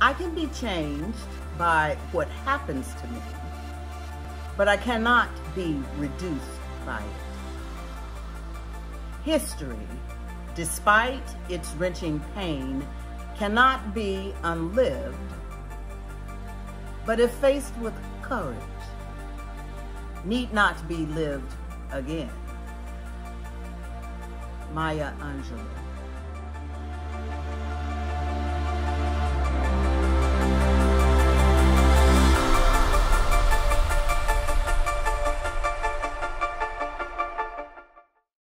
I can be changed by what happens to me, but I cannot be reduced by it. History, despite its wrenching pain, cannot be unlived, but if faced with courage, need not be lived again. Maya Angelou.